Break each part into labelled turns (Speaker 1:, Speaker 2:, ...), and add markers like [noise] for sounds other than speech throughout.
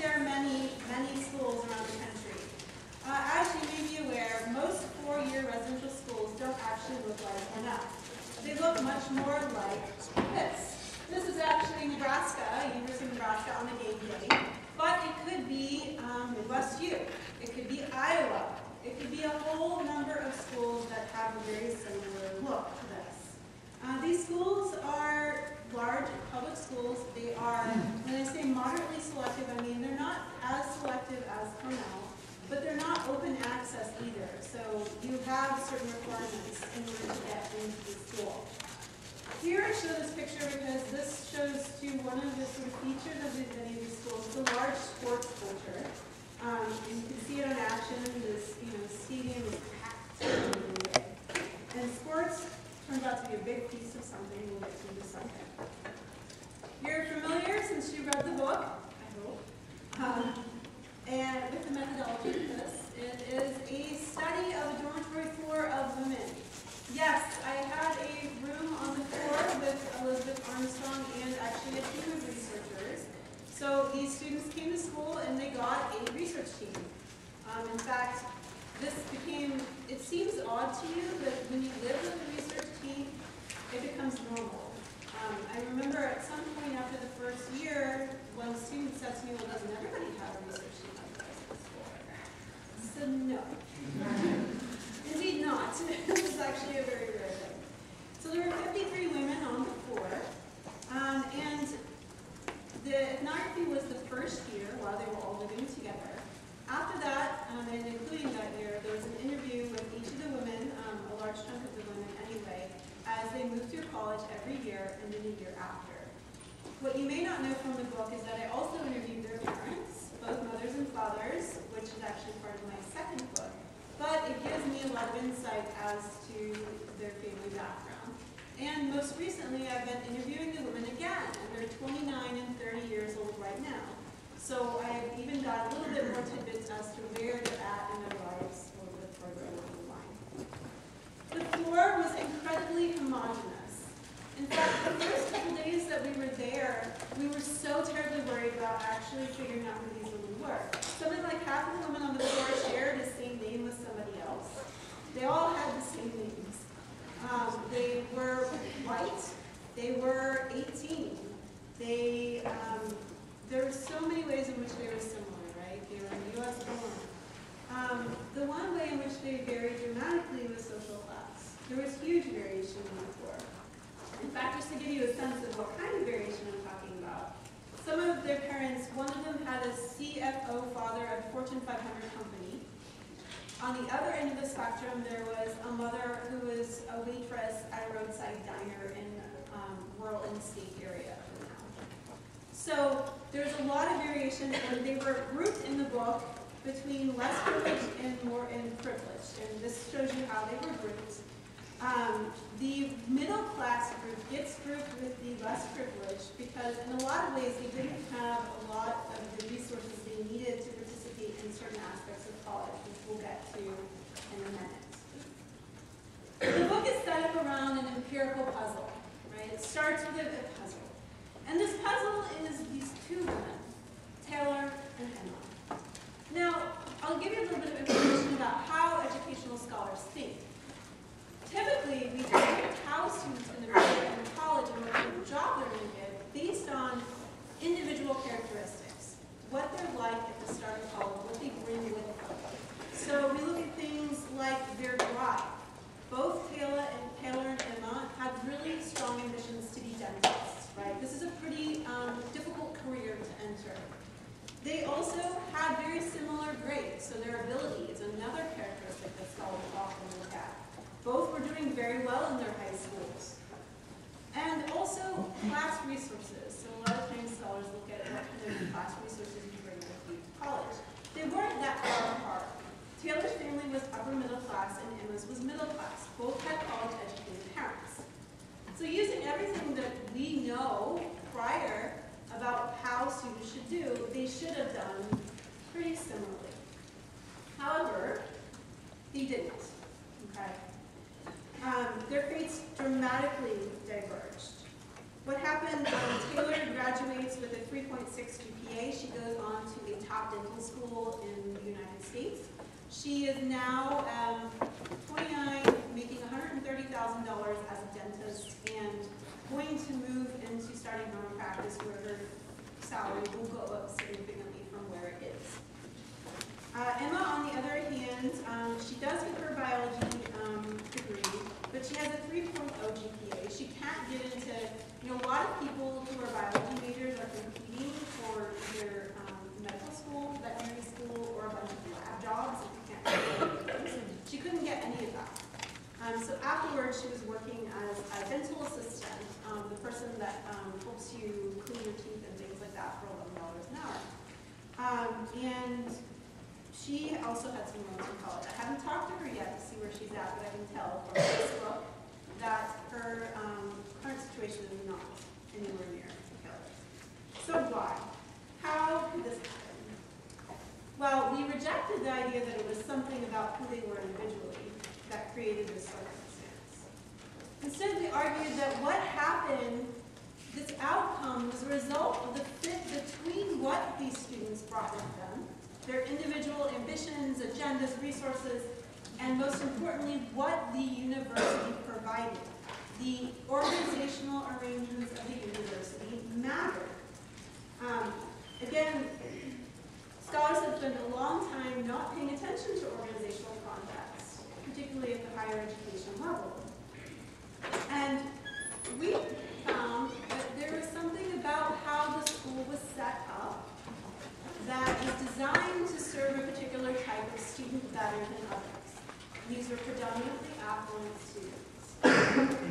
Speaker 1: share many, many schools around the country. Uh, as you may be aware, most four-year residential schools don't actually look like enough. They look much more like this. This is actually Nebraska, University of Nebraska on the game day, but it could be um, Midwest U, it could be Iowa, it could be a whole number of schools that have a very similar look to this. Uh, these schools are large public schools. They are, when I say moderately selective, I mean they're not as selective as Cornell, but they're not open access either. So you have certain requirements in order to get into the school. Here I show this picture because this shows to one of the sort of features of the- of schools, the large sports culture. Um, and you can see it on action, this, you know, stadium is packed. And sports turns out to be a big piece of something, we'll get to in a second. You're familiar, since you read the book, I hope, um, and with the methodology of this. It is a study of a dormitory floor of women. Yes, I had a room on the floor with Elizabeth Armstrong and actually a team of researchers. So these students came to school and they got a research team. Um, in fact, this became, it seems odd to you, but when you live with a research team, it becomes normal. Um, I remember at some point after the first year, one student said to me, well, doesn't everybody have a research team like this at school? I said, no. Indeed not. This is actually a very rare thing. So there were 53 women on the floor, um, and the ethnography was the first year while they were all living together. After that, um, and including that year, there was an interview with each of the women, um, a large chunk of the women anyway, as they moved through college every year and then the year after. What you may not know from the book is that I also interviewed their parents, both mothers and fathers, which is actually part of my second book. But it gives me a lot of insight as to their family background. And most recently, I've been interviewing the women again, and they're 29 and 30 years old right now. So I've even got a little bit more tidbits as to where they're at in their lives a little bit further along the line. The floor was incredibly homogenous. In fact, the first couple days that we were there, we were so terribly worried about actually figuring out who these women were. Something like half of the women on the floor shared the same name with somebody else. They all had the same names. Um, they were white. They were 18. They, um, there were so many ways in which they were similar, right? They were U.S. born. Um, the one way in which they varied dramatically was social class. There was huge variation in. In fact, just to give you a sense of what kind of variation I'm talking about, some of their parents, one of them had a CFO father at a Fortune 500 company. On the other end of the spectrum, there was a mother who was a waitress at a roadside diner in um, rural in-state area. So there's a lot of variation, and they were grouped in the book between less privileged and more and privileged. And this shows you how they were grouped. Um, the middle class group gets grouped with the less privileged because in a lot of ways they didn't have a lot of the resources they needed to participate in certain aspects of college, which we'll get to in a minute. The book is set up around an empirical puzzle, right? It starts with a, puzzle. And this puzzle is these two women, Taylor and Emma. Now, I'll give you a little bit of information about how educational scholars think. Typically, we predict how students in the in college and what kind of job they're going to get based on individual characteristics, what they're like at the start of college, what they bring with them. So we look at things like their drive. Both Taylor and Taylor and Emma had really strong ambitions to be dentists, right? This is a pretty um, difficult career to enter. They also had very similar grades, so their ability is another characteristic that scholars often look at. Both were doing very well in their high schools. And also class resources. So a lot of times scholars look at what kind of class resources you bring with you to college. They weren't that far apart. Taylor's family was upper middle class and Emma's was middle class. Both had college educated parents. So using everything that we know prior about how students should do, they should have done pretty similarly. However, they didn't, okay? um, their fates dramatically diverged. What happened, um, Taylor graduates with a 3.6 GPA. She goes on to a top dental school in the United States. She is now um, 29, making $130,000 as a dentist and going to move into starting her own practice where her salary will go up significantly from where it is. Uh, Emma, on the other hand, um, she does get her biology um, degree, but she has a 3.0 GPA. She can't get into, you know, a lot of people who are biology majors are competing for either um, medical school, veterinary school, or a bunch of lab jobs. And she can't get any of those. She couldn't get any of that. Um, so afterwards, she was working as a dental assistant, um, the person that um, helps you clean your teeth and things like that for $11 an hour. Um, and she also had some loans from college. I haven't talked to her yet to see where she's at, but I can tell from Facebook that her um, current situation is not anywhere near Kelly's. So why? How could this happen? Well, we rejected the idea that it was something about who they were individually that created this circumstance. Instead, we argued that what happened, this outcome, was a result of the fit between what these students brought with them their individual ambitions, agendas, resources, and most importantly, what the university provided. The organizational arrangements of the university mattered. Um, again, scholars have spent a long time not paying attention to organizational context, particularly at the higher education level. And we found that there was something about how the school was set up that is designed to serve a particular type of student better than others. These are predominantly affluent students.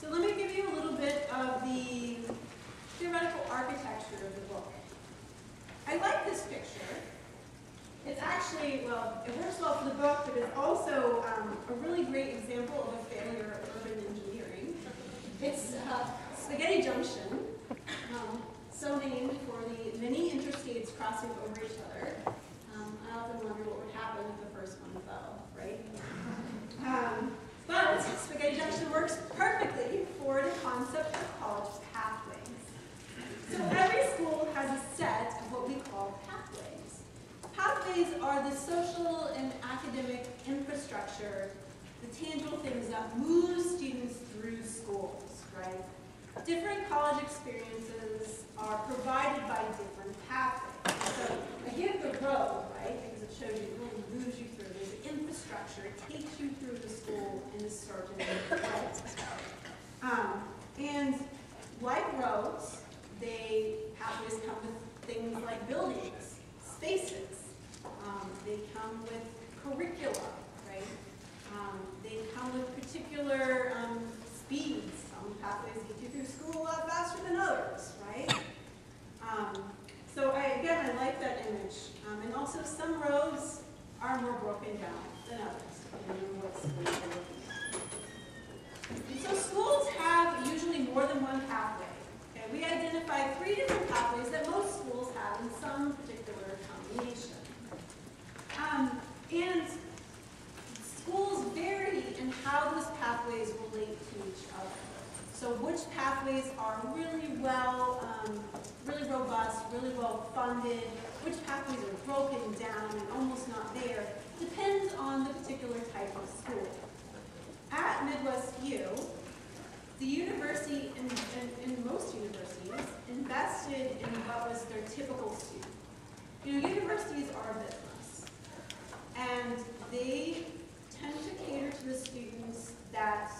Speaker 1: so let me give you a little bit of the theoretical architecture of the book. I like this picture. It's actually, well, it works well for the book, but it's also um, a really great example of a failure of urban engineering. It's uh, Spaghetti Junction. Um, so named for the many interstates crossing over each other. Um, I often wonder what would happen if the first one fell, right? Um, but Spaghetti Junction works perfectly for the concept of college pathways. So every school has a set of what we call pathways. Pathways are the social and academic infrastructure, the tangible things that move students through schools, right? Different college experiences are provided by different pathways. So I give the road, right, because it shows you, it really moves you through. There's infrastructure. It takes you through the school in a certain way. Um, and like roads, they pathways come with things like buildings, spaces. Um, they come with curricula, right? Um, they come with particular um, speeds. Some pathways get you through school a lot faster than others, right? Um, so I, again, I like that image. Um, and also some roads are more broken down than others, depending on what school you're looking at. So schools have usually more than one pathway. Okay, we identify three different pathways that most schools have in some particular combination. Um, and schools vary in how those pathways relate to each other. So which pathways are really well, um, really robust, really well funded, which pathways are broken down and almost not there, depends on the particular type of school. At Midwest U, the university, and, and, most universities, invested in what was their typical student. You know, universities are a business, and they tend to cater to the students that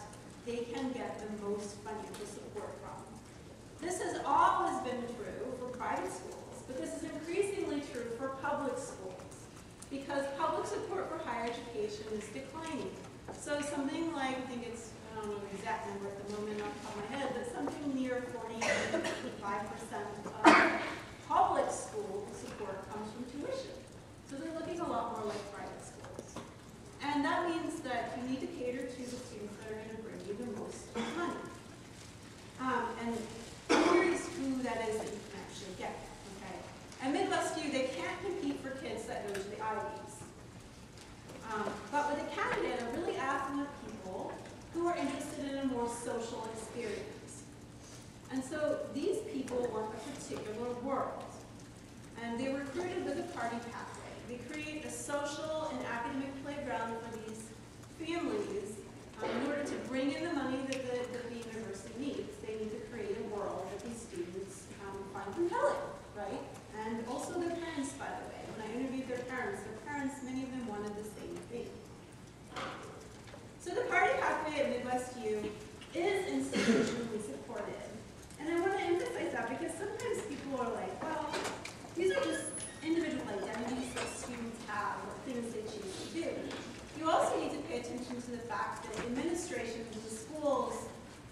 Speaker 1: they can get the most financial support from. This has always been true for private schools, but this is increasingly true for public schools because public support for higher education is declining. So something like, I think it's, don't know the exact number at the moment off the top of my head, but something near 45% of public school support comes from tuition. So they're looking a lot more like private schools. And that means that you need to cater to the students that are going to bring you the most money. Um, and here's who that is that you can actually get, okay? At Midwest U, they can't compete for kids that go to the Ivies. Um, but what they can get are really affluent who are interested in a more social experience. And so these people want a particular world. And they're recruited with a party pathway. They create a social and academic playground for these families um, in order to bring in the money that the, that the university needs. They need to create a world that these students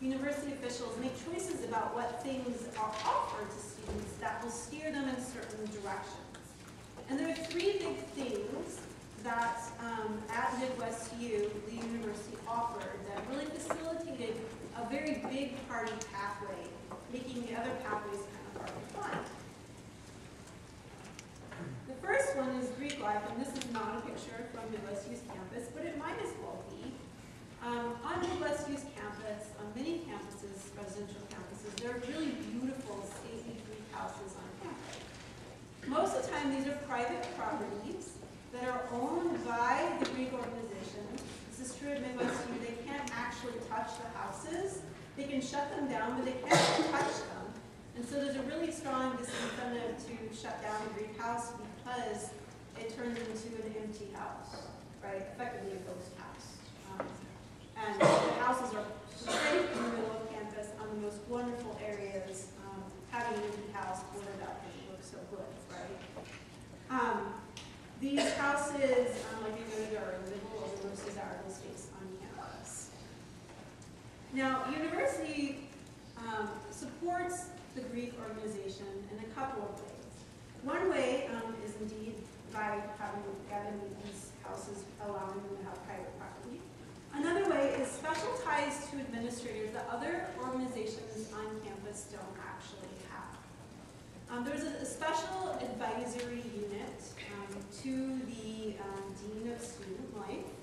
Speaker 1: university officials make choices about what things are offered to students that will steer them in certain directions. And there are three big things that um, at Midwest U, the university offered that really facilitated a very big party pathway, making the other pathways kind of hard to find. The first one is Greek life, and this is not a picture from Midwest U's campus, but it might as well be. Um, on Midwest U's campus, on many campuses, residential campuses, there are really beautiful stately Greek houses on campus. Most of the time, these are private properties that are owned by the Greek organization. Midwest. They can't actually touch the houses. They can shut them down, but they can't [coughs] touch them. And so there's a really strong disincentive to shut down a Greek house because it turns into an empty house, right? Effectively a ghost house. Um, and the houses are straight in the middle of campus on the most wonderful areas. Um, having an empty house boarded up doesn't look so good, right? Um, these houses, um, like I noted, are in most desirable space on campus. Now, university um, supports the Greek organization in a couple of ways. One way um, is indeed by having these houses allowing them to have private property. Another way is special ties to administrators that other organizations on campus don't actually have. Um, there's a, a special advisory unit um, to the um, Dean of Student Life.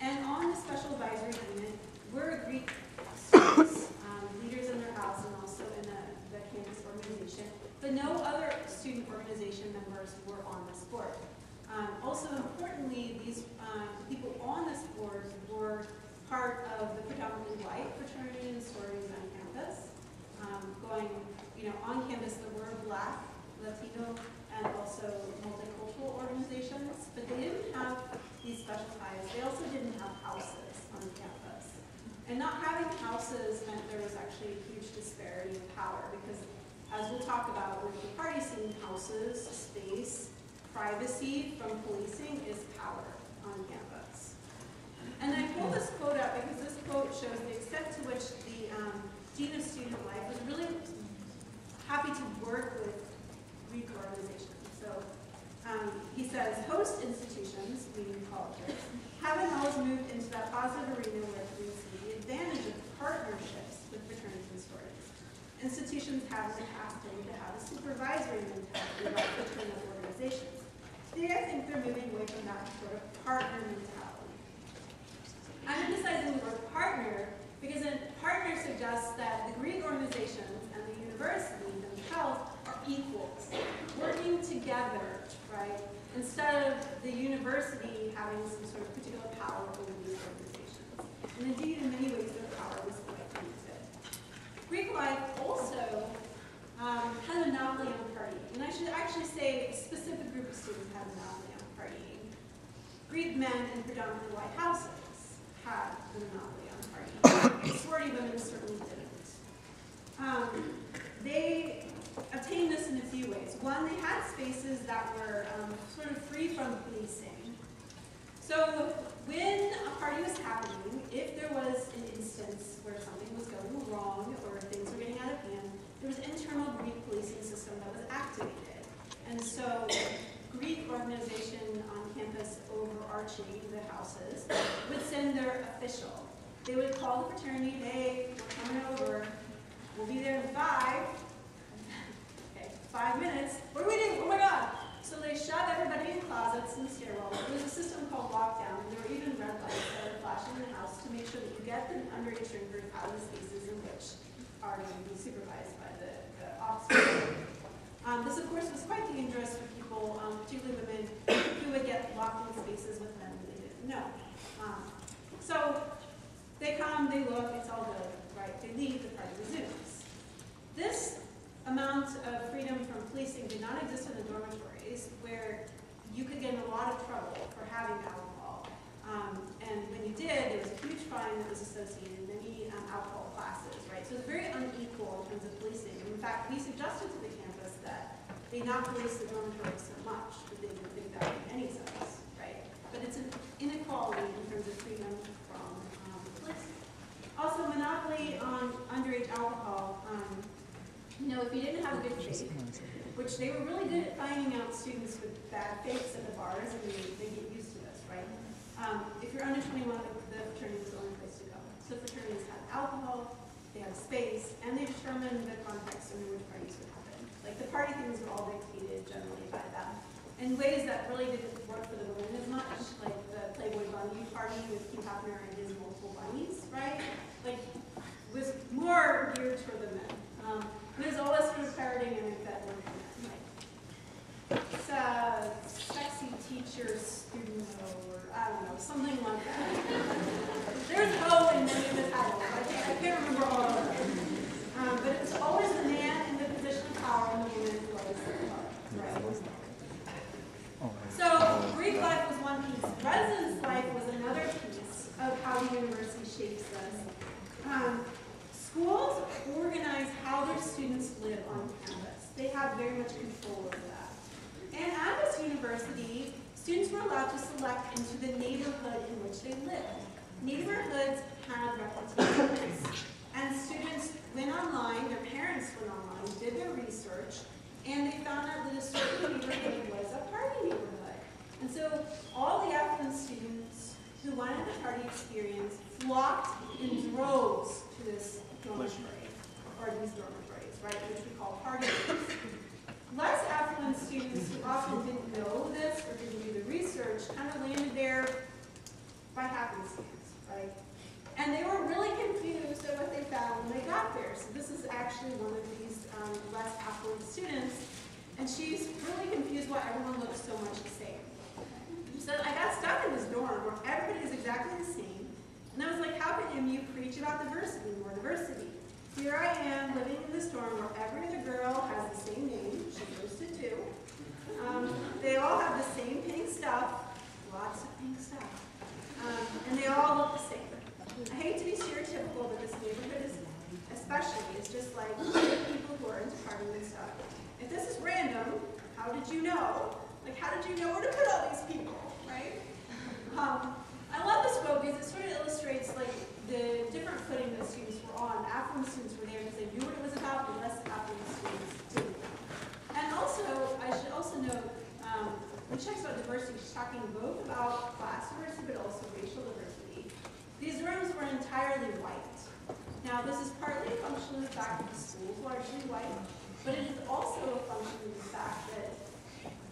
Speaker 1: And on the special advisory unit, we're a Greek students, um, leaders in their house and also in the, the campus organization. But no other student organization members were on this board. Um, also importantly, these um, people on this board were part of the predominantly white fraternity and sororities on campus. Um, going, you know, on campus there were black, Latino, and also multicultural organizations, but they didn't have these special ties. They also didn't have houses on campus. And not having houses meant there was actually a huge disparity in power because as we'll talk about with the party scene, houses, space, privacy from policing is power on campus. And I pulled this quote up because this quote shows the extent to which the um, Dean of Student Life was really happy to work with Greek organizations. Um, he says, host institutions, meaning colleges, haven't always moved into that positive arena where we see the advantage of partnerships with fraternities and sororities. Institutions have the tended to have a supervisory mentality about fraternal organizations. Today, I think they're moving away from that sort of partner mentality. I'm emphasizing the word partner because a partner suggests that the Greek organizations and the university themselves are equals, working together, right? Instead of the university having some sort of particular power over these organizations. And indeed, in many ways, their power was quite limited. Greek life also um, had a monopoly on partying. And I should actually say a specific group of students had a monopoly on partying. Greek men in predominantly white houses had a monopoly on partying. [coughs] Sorority women certainly didn't. Um, they obtained this in a few ways. One, they had spaces that were um, sort of free from policing. So when a party was happening, if there was an instance where something was going wrong or things were getting out of hand, there was an internal Greek policing system that was activated. And so Greek organization on campus overarching the houses would send their official. They would call the fraternity, hey, we're coming over, we'll be there in five. Okay, five minutes. What are we doing? Oh my God. So they shove everybody in closets and stairwells. There was a system called lockdown. and There were even red lights that were flashing in the house to underage drinkers out of the spaces in which are going to be supervised by the, the officer. Um, this, of course, was quite dangerous for people, um, particularly women, who would get locked in spaces with men that they didn't know. Um, so they come, they look, it's all good, right? They leave, the party resumes. This amount of freedom from policing did not exist in the dormitories, where you could get in a lot of trouble for having alcohol. Um, and when you did, there was a huge fine that was associated with many um, alcohol classes, right? So it's very unequal in terms of policing. And in fact, we suggested to the campus that they not police the dormitories so much, but they didn't think that made any sense, right? But it's an inequality in terms of freedom from um, policing. Also, monopoly on underage alcohol. Um, you know, if you didn't have a good faith, which they were really good at finding out students with bad faiths at the bars, and they, they get used to this, right? Um, if you're under 21, the, the fraternity is the only place to go. So fraternities have alcohol, they have space, and they determine the context under which parties would happen. Like the party things were all dictated generally by them in ways that really didn't work for the women as much, like the Playboy Bunny party with Hugh Hefner and his multiple bunnies, right? Like, was more geared toward the men. Um, and there's always sort of parroting and that were men, like, it's a sexy teacher student or I don't know, something like that. There's ho in many of the titles. I can't, I can't remember all of them. Um, but it's always the man in the position of power and the woman who always the right? So Greek life was one piece. Residence life was another piece of how the university shapes us. Um, schools organize how their students live on campus. They have very much control over that. And at this university, students were allowed to select into the neighborhood in which they lived. Neighborhoods had reputations. And students went online, their parents went online, did their research, and they found out that a certain neighborhood was a party neighborhood. And so all the affluent students who wanted the party experience flocked in droves to this dormitory, or these right, which we call party. [coughs] Less affluent students who often didn't know this or didn't do the research kind of landed there by happenstance, right? And they were really confused at what they found when they got there. So this is actually one of these um, less affluent students, and she's really confused why everyone looks so much the same. She said, I got stuck in this dorm where everybody is exactly the same. And I was like, how can MU preach about diversity, more diversity? Here I am living in this dorm where every other girl has the same name. She goes to two. Um, they all have the same pink stuff, lots of pink stuff. Um, and they all look the same. I hate to be stereotypical, but this neighborhood is especially is just like people who are into partying and stuff. If this is random, how did you know? Like, how did you know where to put all these people, right? Um, I love this quote because it sort of illustrates like the different footing that students were on. Affluent students were there because they knew what it was about, and less affluent students didn't. And also, I should also note, um, when she talks about diversity, she's talking both about class diversity, but also racial diversity. These rooms were entirely white. Now, this is partly a function of the fact that the school is largely white, but it is also a function of the fact that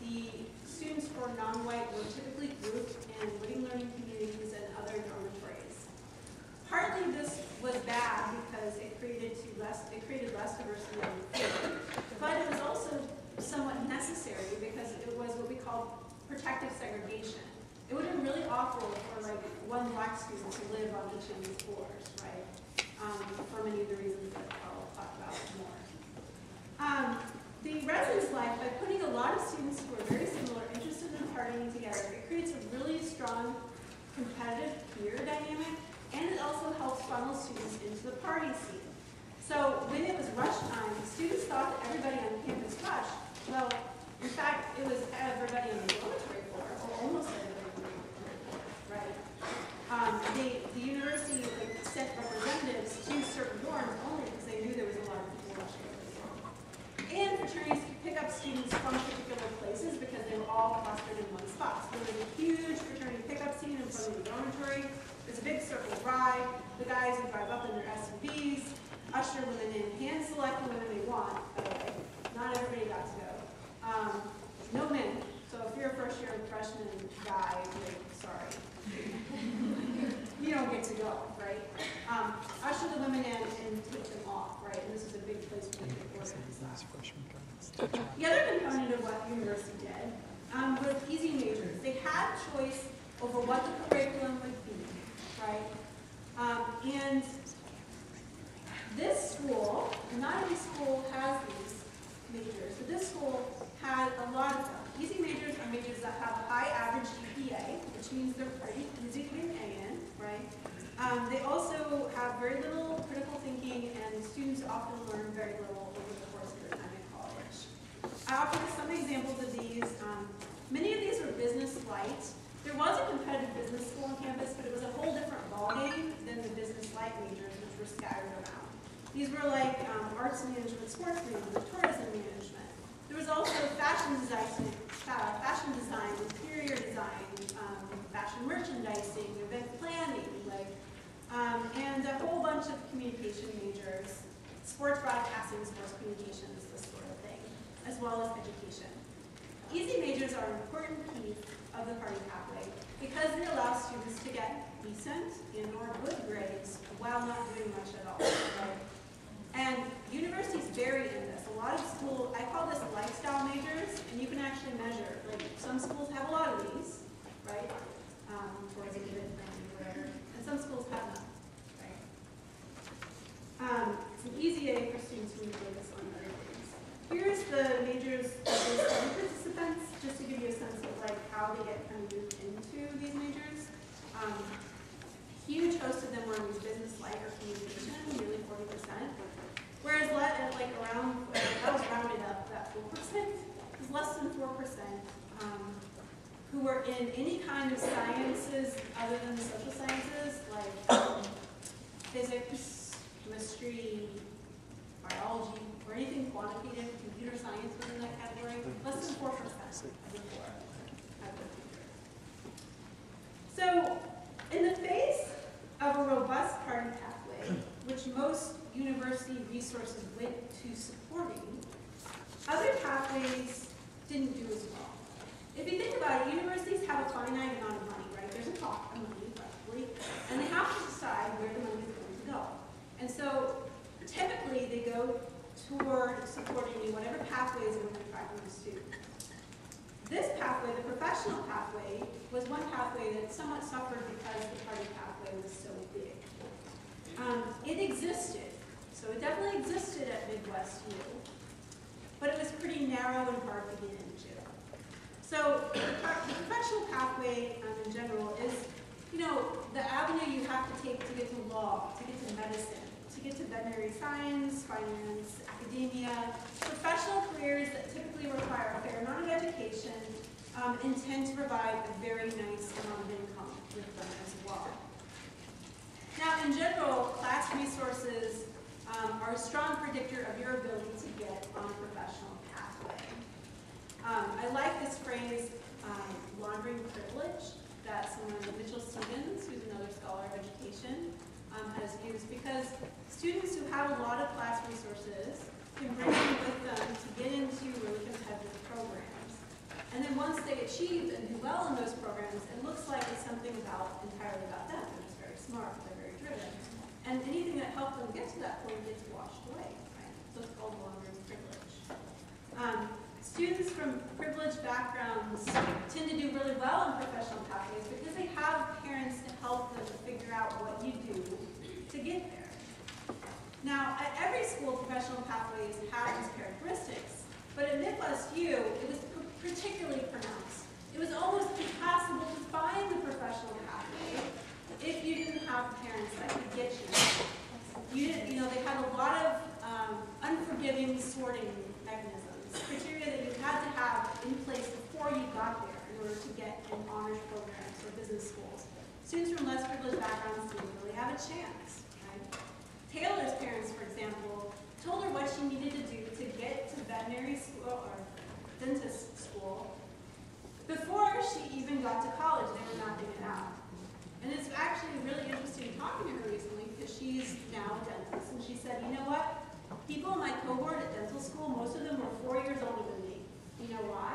Speaker 1: the students who are non-white were typically grouped in living learning communities and other dormitories. Partly this was bad because it created too less it created less diversity field, but it was also somewhat necessary because it was what we call protective segregation. It would have been really awful for like one black student to live on each of these floors, right? Um, for many of the reasons that I'll talk about more. Um, the residence life, by putting a lot of students who are very similar, interested in partying together, it creates a really strong competitive peer dynamic, and it also helps funnel students into the party scene. So when it was rush time, students thought that everybody on campus rushed. Well, in fact, it was everybody on the dormitory floor, or almost everybody the floor, right? Um, the, the university like, sent representatives to certain dorms only because they knew there was a lot of people rushing. And fraternities could pick up students from particular places because they were all clustered in one spot. So there was a huge fraternity pickup scene in front of the There's a big circle ride. The guys would drive up in their SUVs, usher women in, hand select the women they want, by the way. Not everybody got to go. Um, no men. So if you're a first year freshman guy, like, sorry. [laughs] you don't get to go, right? Um, usher the women in and take them off, right? And this is a big place for them to organize. The other component of what the university did um, was easy majors. They had choice over what the curriculum would be, right? Um, and this school, not every school has these majors, but this school had a lot of them. Easy majors are majors that have high average GPA, which means they're pretty easy to get an A in, right? Um, they also have very little critical thinking, and students often learn very little over the course of their time in college. I offer some examples of these. Um, many of these are business light. There was a competitive business school on campus, but it was a whole different ballgame than the business light majors, which were scattered around. These were like um, arts management, sports management, tourism management. There was also fashion design, fa- fashion design, interior design, um, fashion merchandising, event planning, like, um, and a whole bunch of communication majors, sports broadcasting, sports communications, this sort of thing, as well as education. Easy majors are an important piece of the party pathway because they allow students to get decent and or good grades while not doing much at all. Right? And universities vary in this. A lot of school, I call this lifestyle majors, and you can actually measure. Like some schools have a lot of these, right? Um, towards a given whatever. And some schools have none, right? Um, it's an easy way for students who other things. Here's the majors of study participants, just to give you a sense of like how they get kind of moved into these majors. Um, huge host of them were in business, life, or communication, nearly 40%. Whereas let, uh, like around, uh, that was rounded up, that 4%, was less than 4%, um, who were in any kind of sciences other than the social sciences, like um, physics, chemistry, biology, or anything quantitative, computer science within that category, less than 4% of the four. So, in the face of a robust party pathway, which most university resources went to supporting, other pathways didn't do as well. If you think about it, universities have a finite amount of money, right? There's a pot of money, roughly, and they have to decide where the money is going to go. And so typically they go toward supporting whatever pathway is going to attract the student. This pathway, the professional pathway, was one pathway that somewhat suffered because the party pathway was so big. Um, it existed, so it definitely existed at Midwest U, but it was pretty narrow and hard to get into. So the, the professional pathway um, in general is, you know, the avenue you have to take to get to law, to get to medicine, get to veterinary science, finance, academia, professional careers that typically require a fair amount of education um, and tend to provide a very nice amount of income with them as well. Now, in general, class resources um, are a strong predictor of your ability to get on a professional pathway. Um, I like this phrase, um, laundering privilege, that someone, Mitchell Stevens, who's another scholar of education, um, has used because students who have a lot of class resources can bring them with them to get into really competitive programs. And then once they achieve and do well in those programs, it looks like it's something about entirely about them. They're just very smart, they're very driven. And anything that helped them get to that point gets washed away, right? So it's called laundering privilege. Um, students from privileged backgrounds tend to do really well in professional pathways because they have parents to help them figure out what you do to get there. Now, at every school, professional pathways have these characteristics, but at Midwest U, it was particularly pronounced. It was almost impossible to find the professional pathway if you didn't have parents that could get you. You didn't, you know, they had a lot of um, unforgiving sorting mechanisms, criteria that you had to have in place before you got there in order to get in honors programs or business schools. Students from less privileged backgrounds didn't really have a chance. Right? Taylor's parents, for example, told her what she needed to do to get to veterinary school or dentist school before she even got to college. They were mapping it out. And it's actually really interesting talking to her recently because she's now a dentist. And she said, you know what? People in my cohort at dental school, most of them were four years older than. Know why?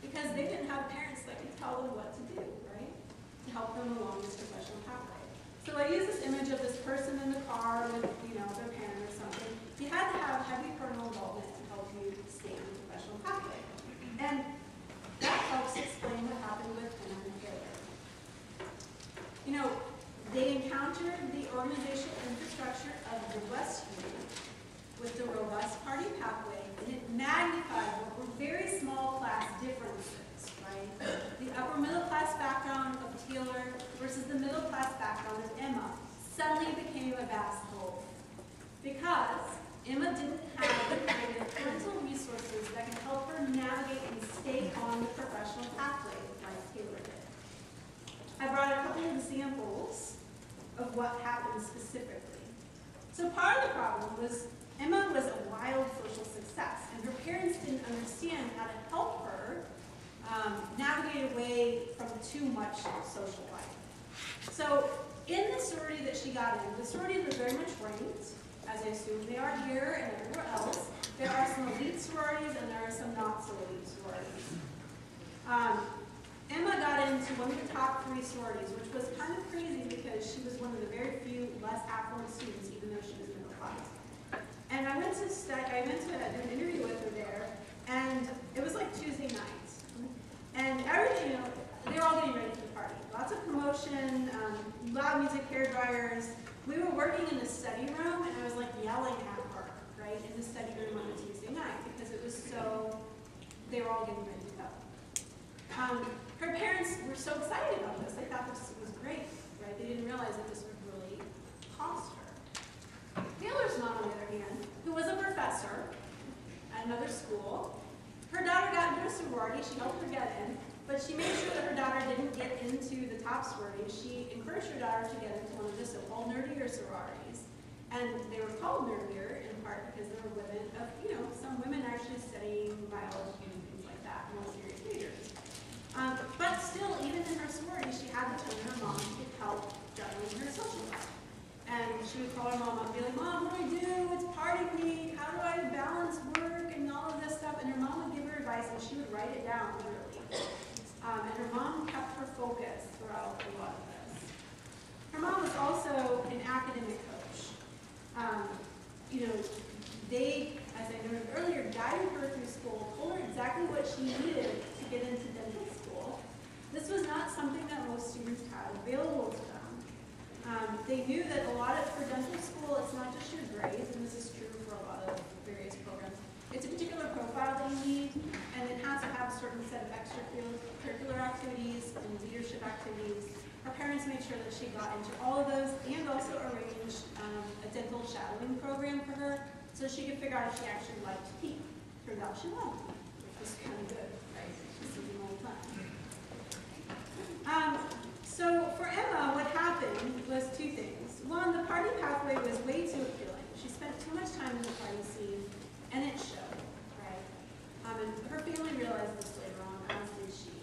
Speaker 1: Because they didn't have parents that could tell them what to do, right? To help them along this professional pathway. So I use this image of this person in the car with, you know, their parent or something. You had to have heavy parental involvement to help you stay in the professional pathway. And that helps explain what happened with Hannah and. You know, they encountered the organizational infrastructure of the West Union with the robust party pathway, and it magnified what were very small class differences, right? The upper middle class background of Taylor versus the middle class background of Emma suddenly became a vast gulf. Because Emma didn't have the kind of parental resources that can help her navigate and stay on the professional pathway like Taylor did. I brought a couple of examples of what happened specifically. So part of the problem was Emma was a wild social success, and her parents didn't understand how to help her um, navigate away from too much social life. So in the sorority that she got in, the sororities were very much ranked, as I assume they are here and everywhere else. There are some elite sororities and there are some not so elite sororities. Um, Emma got into one of the top three sororities, which was kind of crazy because she was one of the very few less affluent students, even though she was middle class. And I went to I went to an interview with her there, and it was like Tuesday night. And everything, you know, they were all getting ready for the party. Lots of promotion, um, loud music, hair dryers. We were working in the study room, and I was like yelling at her, right, in the study room on a Tuesday night because it was so, they were all getting ready to go. Um, her parents were so excited about this. They thought this was great, right? They didn't realize that this would really cost Taylor's mom, on the other hand, who was a professor at another school, her daughter got into a sorority. She helped her get in, but she made sure that her daughter didn't get into the top sorority. She encouraged her daughter to get into one of the so-called nerdier sororities. And they were called nerdier in part because there were women, of, you know, some women actually studying biology and things like that, more serious majors. Um, but still, even in her sorority, she had to turn her mom to help juggling her social life. And she would call her mom up and be like, Mom, what do I do? It's party week. How do I balance work and all of this stuff? And her mom would give her advice and she would write it down, literally. Um, and her mom kept her focus throughout a lot of this. Her mom was also an academic coach. Um, you know, they, as I noted earlier, guided her through school, told her exactly what she needed to get into dental school. This was not something that most students had available to. Um, they knew that a lot of, for dental school, it's not just your grades, and this is true for a lot of various programs. It's a particular profile that you need, and it has to have a certain set of extracurricular activities and leadership activities. Her parents made sure that she got into all of those, and also arranged um, a dental shadowing program for her, so she could figure out if she actually liked teeth. Turned out she loved teeth, which was kind of good, right? This is an old time. Um, so for Emma, what happened was two things. One, the party pathway was way too appealing. She spent too much time in the party scene, and it showed, right? Um, and her family realized this later on, as did she.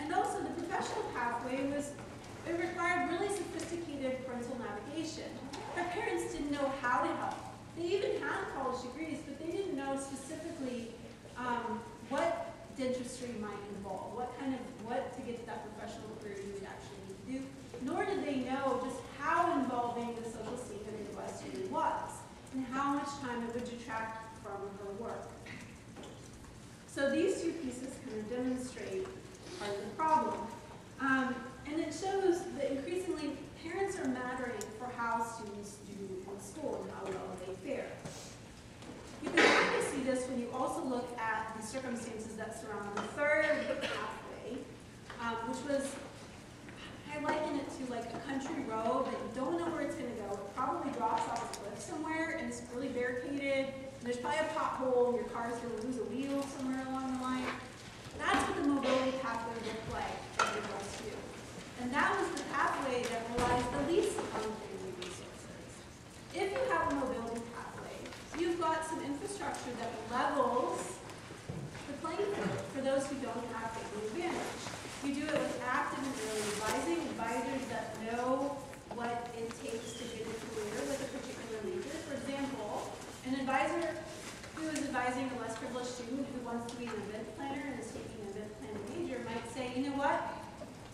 Speaker 1: And also, the professional pathway was, it required really sophisticated parental navigation. Her parents didn't know how to help. They even had college degrees, but they didn't know specifically um, what dentistry might involve, what kind of, what to get to that professional career would actually need to do, nor did they know just how involving the social scene the Midwest really was, and how much time it would detract from her work. So these two pieces kind of demonstrate part of the problem. Um, and it shows that increasingly parents are mattering for how students do in school and how well they fare. You can of see this when you also look at the circumstances that surround the third pathway, um, which was, I liken it to like a country road that you don't know where it's going to go. It probably drops off a cliff somewhere and it's really barricaded. And there's probably a pothole and your car's going to lose a wheel somewhere along the line. That's what the mobility pathway looked like for Midwest U. And that was the pathway that relies the least on family resources. If you have a mobility pathway, you've got some infrastructure that levels the playing field for those who don't have family advantage. You do it with active advising, advisors that know what it takes to get a career with a particular major. For example, an advisor who is advising a less privileged student who wants to be an event planner and is taking an event planning major might say, you know what?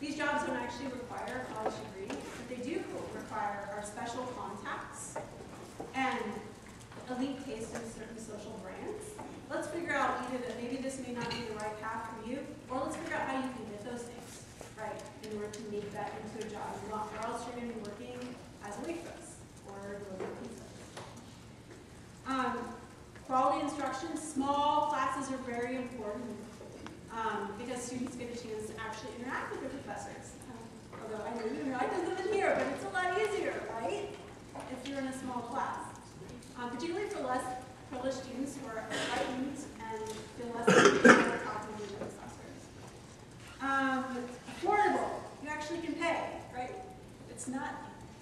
Speaker 1: These jobs don't actually require a college degree. but they do require are special contacts and elite taste in certain social brands. Let's figure out either that maybe this may not be the right path for you, or let's figure out how you can get those things, right, in order to make into a job you want, or else you're going to be working as a waitress or delivering pizzas. Um, quality instruction, small classes are very important um, because students get a chance to actually interact with their professors. Um, although I know you with them in here, but it's a lot easier, right? If you're in a small class. Um, particularly for less privileged students who are frightened and feel less comfortable talking to their professors. Um, affordable, you actually can pay, right? It's not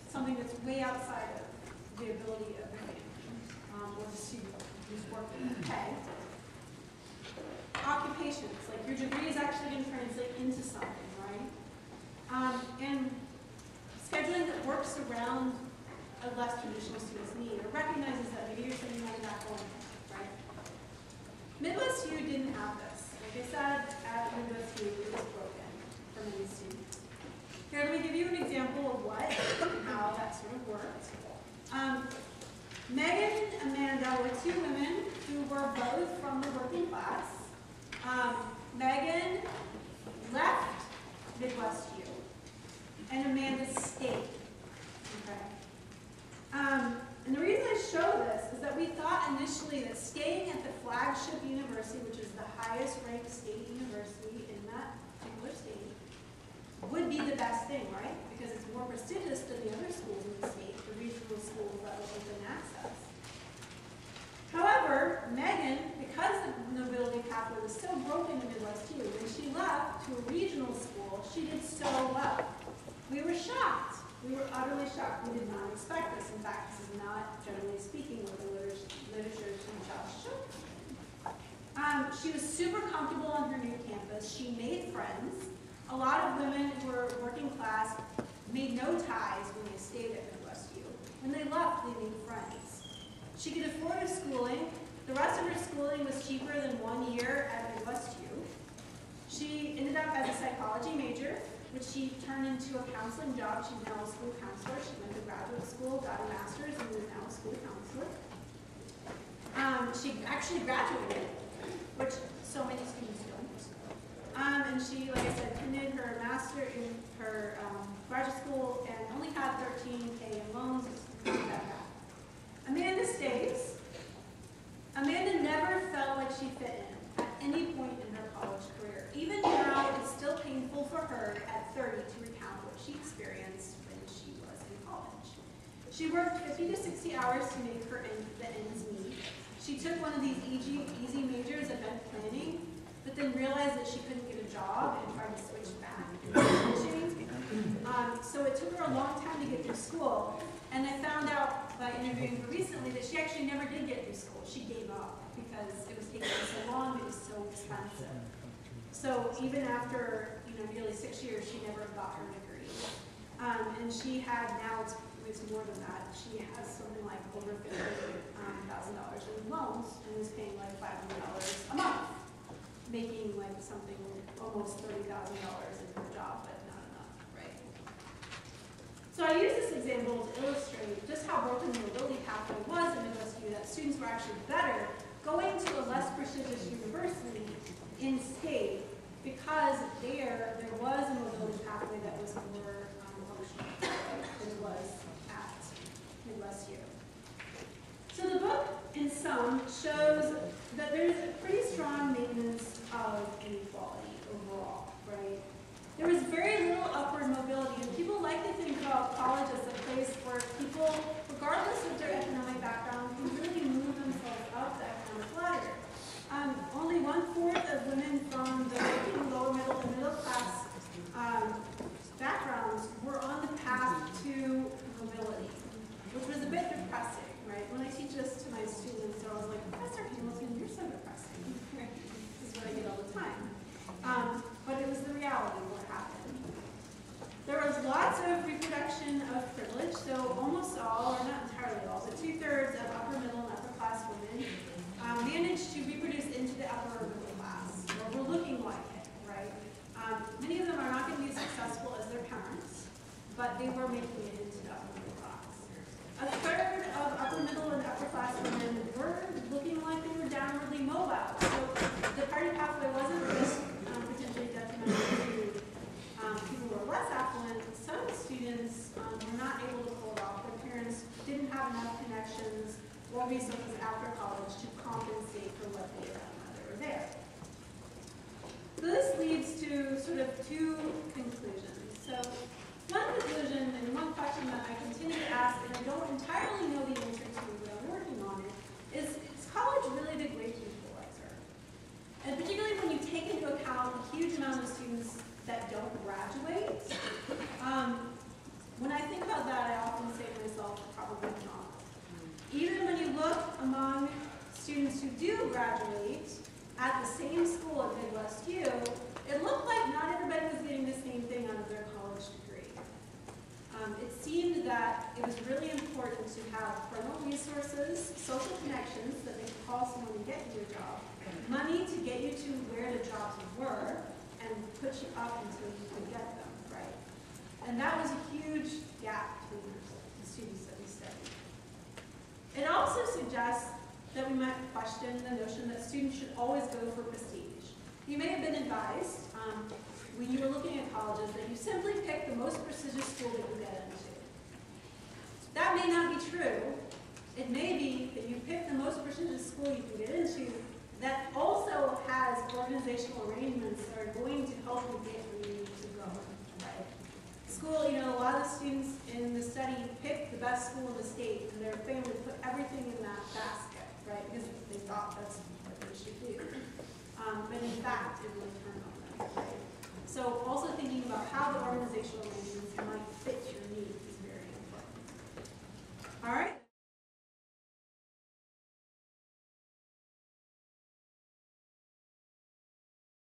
Speaker 1: something that's way outside of the ability of the family. or the student who's working, okay? Occupations, like your degree is actually gonna translate into something, right? Um, and scheduling that works around a less traditional student's need, or recognizes that maybe you're sending money back home, right? Midwest U didn't have this. Like I said, at Midwest U, it was broken for many students. Here, let me give you an example of what and how that sort of worked. Um, Megan and Amanda were two women who were both from the working class. Um, Megan left Midwest U, and Amanda stayed. Okay. Um, and the reason I show this is that we thought initially that staying at the flagship university, which is the highest ranked state university in that particular state, would be the best thing, right? Because it's more prestigious than the other schools in the state, the regional schools that were open access. However, Megan, because the mobility pathway was so broken in Midwest U, when she left to a regional school, she did so well. We were shocked. We were utterly shocked. We did not expect this. In fact, this is not, generally speaking, what the literature, literature teach us show. Um, she was super comfortable on her new campus. She made friends. A lot of women who were working class made no ties when they stayed at Midwest U. When they left, they made friends. She could afford her schooling. The rest of her schooling was cheaper than one year at Midwest U. She ended up as a psychology major, which she turned into a counseling job. She's now a school counselor. She went to graduate school, got a master's, and is now a school counselor. Um, she actually graduated, which so many students don't. Um, and she, like I said, attended her master in her um, graduate school and only had 13K in loans. It's not that bad. Amanda stays. Amanda never felt like she fit in at any point in her college career. Even now, it's still painful for her at 30 to recount what she experienced when she was in college. She worked 50 to 60 hours to make her end, the ends meet. She took one of these easy, easy majors, event planning, but then realized that she couldn't get a job and tried to switch back into teaching. Um, so it took her a long time to get through school. And I found out by interviewing her recently that she actually never did get through school. She gave up because it was taking so long, it was so expensive. So even after, you know, nearly six years, she never got her degree. Um, and she had, now it's, it's more than that, she has something like over fifty thousand dollars in loans and is paying like five hundred dollars a month, making like something almost thirty thousand dollars in her job, but? So I use this example to illustrate just how broken the mobility pathway was in Midwest U, that students were actually better going to a less prestigious university in state because there, there was a mobility pathway that was more um, functional than it was at Midwest U. So the book, in sum, shows that there's a pretty strong maintenance of inequality overall, right? There was very little upward mobility, and people like to think about college as a place where people, regardless of their economic background, can really move themselves up the economic ladder. Um, only one-fourth of women from the lower middle, and middle class um, backgrounds were on the path to mobility, which was a bit depressing, right? When I teach this to my students, they're always like, Professor Hamilton, you're so depressing. [laughs] this is what I get all the time. Um, but it was the reality of what happened. There was lots of reproduction of privilege, so almost all, or not entirely all, but two-thirds of upper middle and upper class women um, managed to reproduce into the upper middle class, or were looking like it, right? Um, many of them are not going to be as successful as their parents, but they were making it into the upper middle class. A third of upper middle and upper class women were looking like they were downwardly mobile. So the party pathway wasn't just um, potentially detrimental to um, people who were less affluent. Some students um, were not able to pull it off. Their parents didn't have enough connections or resources after college to compensate for what they had done while they were there. So this leads to sort of two conclusions. So one conclusion and one question that I continue to ask, and I don't entirely know the answer to, but I'm working on it, is, is college really the great equalizer? And particularly when you take into account the huge amount of students that don't graduate, um, when I think about that, I often say to myself, probably not. Even when you look look among students who do graduate at the same school at Midwest U, it looked like not everybody was getting the same thing out of their college degree. Um, it seemed that it was really important to have parental resources, social connections that they could call someone and get you a job, money to get you to where the jobs were, and put you up until you could get them, right? And that was a huge gap between the students that we studied. It also suggests that we might question the notion that students should always go for prestige. You may have been advised, um, when you were looking at colleges, that you simply pick the most prestigious school that you get into. That may not be true. It may be that you pick the most prestigious school you can get into that also has organizational arrangements that are going to help you get where you need to go? School, you know, a lot of the students in the study picked the best school in the state, and their family put everything in that basket, right? Because they thought that's what they should do. Um, but in fact, it really turned on them, right? So also thinking about how the organizational arrangements might fit your needs is very important. All right.